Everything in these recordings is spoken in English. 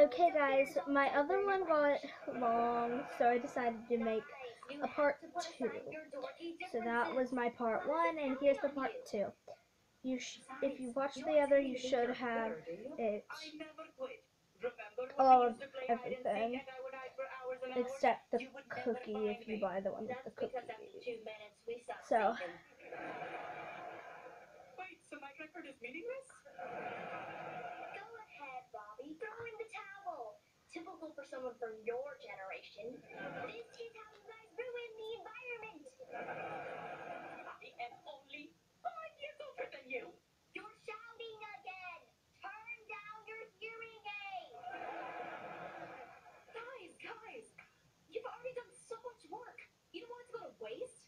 Okay, guys, my other one got long, so I decided to make a part two. So that was my part one, and here's the part two. You, if you watch the other, you should have it all of everything, except the cookie if you buy the one with the cookie. So. Wait, so my record is meaningless? For someone from your generation. This is how you guys ruin the environment. I am only five years older than you. You're shouting again. Turn down your hearing aid. Guys, guys, you've already done so much work. You don't want it to go to waste?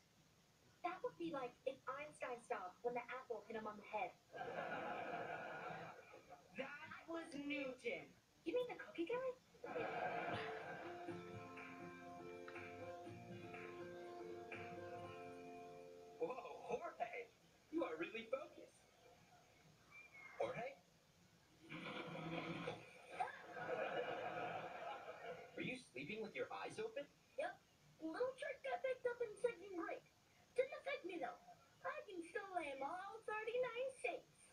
That would be like if Einstein stopped when the apple hit him on the head. That was Newton. You mean the cookie guy? Whoa, Jorge! You are really focused. Jorge? Are you sleeping with your eyes open? Yep. Little trick I picked up in second grade. Didn't affect me though. I can still name all 39 states.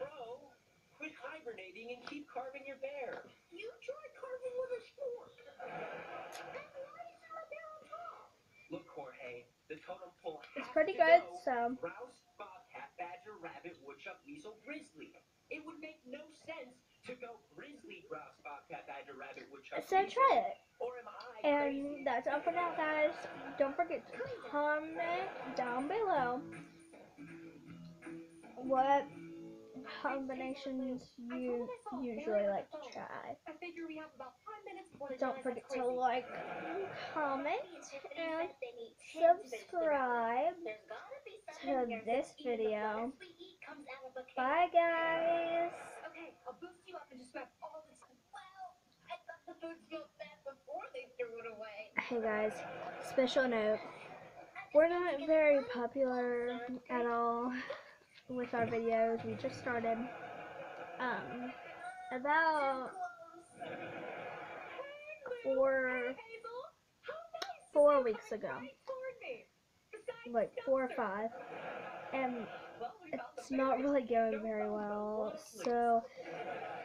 Bro, quit hibernating and keep carving your bear. You try carving with a fork. And why is my bear on top? Look, Jorge, the totem pole It's has pretty good, go so. Grouse, bobcat, badger, rabbit, woodchuck, weasel, grizzly. It would make no sense to go grizzly, grouse, bobcat, badger, rabbit, woodchuck, So weasel. try it. Or am I And that's all for now, guys. Don't forget to comment down below what combinations you usually like to try. I figure we have about five minutes before the Don't forget to like, comment, and said they need 10 to finish the subscribe to this since even the video. lettuce we eat comes out of a can. Bye, guys. Okay, I'll boost you up and just grab all this. Well, I thought the food smelled bad before they threw it away. Hey, guys. Special note. We're not very popular at all with our videos. We just started um, about four four weeks ago, like four or five, and it's not really going very well. So,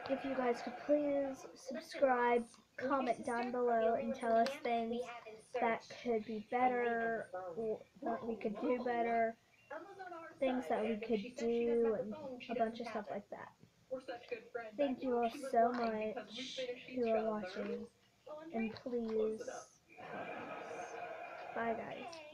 if you guys could please subscribe, comment down below, and tell us things that could be better, or that we could do better, things that we could do, and a bunch of stuff like that. Thank you all so much who are watching, and please, bye guys.